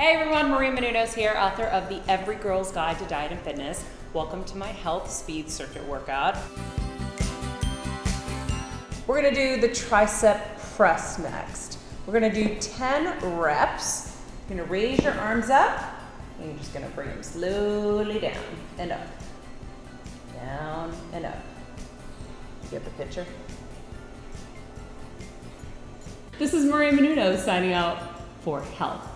Hey everyone, Maria Menounos here, author of the Every Girl's Guide to Diet and Fitness. Welcome to my health speed circuit workout. We're gonna do the tricep press next. We're gonna do 10 reps. You're gonna raise your arms up, and you're just gonna bring them slowly down and up. Down and up. You get the picture? This is Maria Menounos signing out for health.